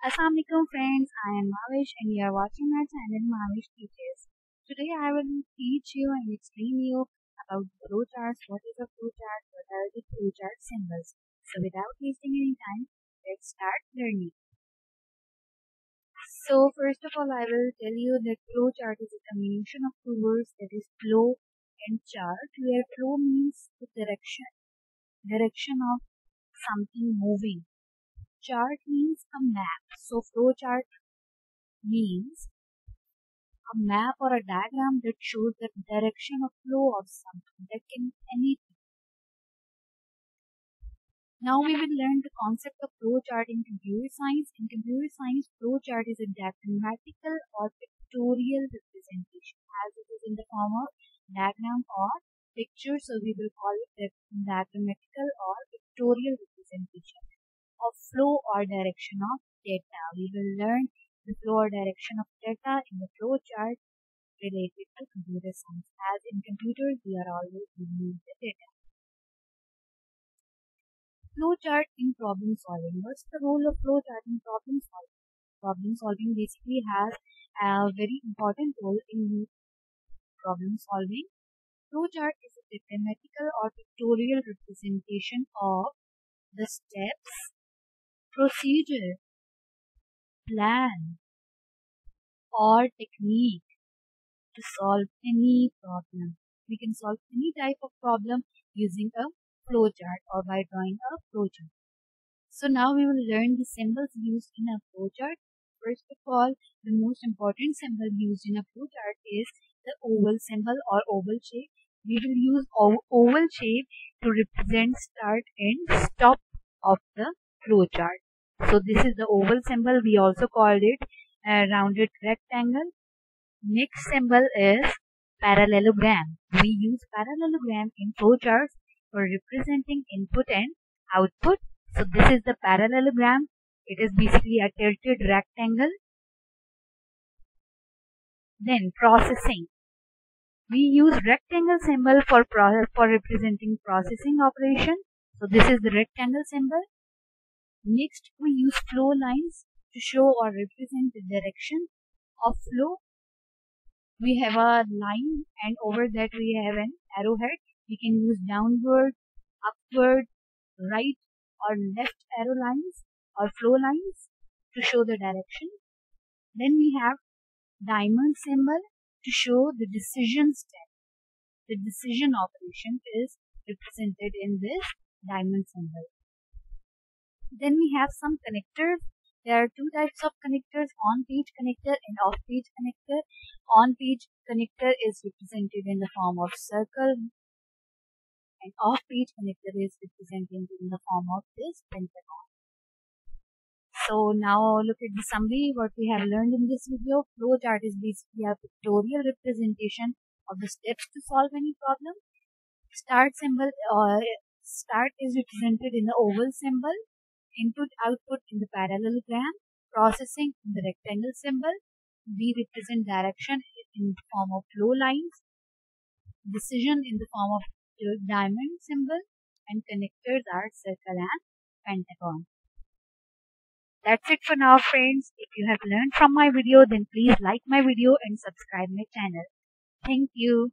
Assalamualaikum friends, I am Mahwish and you are watching my channel Mahwish Teaches. Today I will teach you and explain you about flowcharts, what is a flowchart, what are the flowchart symbols. So without wasting any time, let's start learning. So first of all I will tell you that flowchart is a combination of two words that is flow and chart where flow means the direction, direction of something moving chart means a map. So flow chart means a map or a diagram that shows the direction of flow of something that can anything. Now we will learn the concept of flow chart in computer science. In computer science, flow chart is a mathematical or pictorial representation as it is in the form of diagram or picture. So we will call it mathematical or pictorial representation of flow or direction of data. We will learn the flow or direction of data in the flow chart related to computer science. As in computers, we are always with the data. Flow chart in problem solving. What's the role of flow chart in problem solving? Problem solving basically has a very important role in problem solving. Flow chart is a mathematical or pictorial representation of the steps procedure, plan, or technique to solve any problem. We can solve any type of problem using a flowchart or by drawing a flowchart. So now we will learn the symbols used in a flowchart. First of all, the most important symbol used in a flowchart is the oval symbol or oval shape. We will use oval shape to represent start and stop of the flowchart. So this is the oval symbol. We also called it a rounded rectangle. Next symbol is parallelogram. We use parallelogram in flowcharts for representing input and output. So this is the parallelogram. It is basically a tilted rectangle. Then processing. We use rectangle symbol for, for representing processing operation. So this is the rectangle symbol. Next, we use flow lines to show or represent the direction of flow. We have a line and over that we have an arrowhead. We can use downward, upward, right or left arrow lines or flow lines to show the direction. Then we have diamond symbol to show the decision step. The decision operation is represented in this diamond symbol. Then we have some connectors. There are two types of connectors, on-page connector and off-page connector. On-page connector is represented in the form of circle and off-page connector is represented in the form of this pentagon. So now look at the summary what we have learned in this video. Flowchart is basically a pictorial representation of the steps to solve any problem. Start symbol or start is represented in the oval symbol input output in the parallelogram, processing in the rectangle symbol, we represent direction in the form of flow lines, decision in the form of diamond symbol, and connectors are circle and pentagon. That's it for now friends. If you have learned from my video then please like my video and subscribe my channel. Thank you.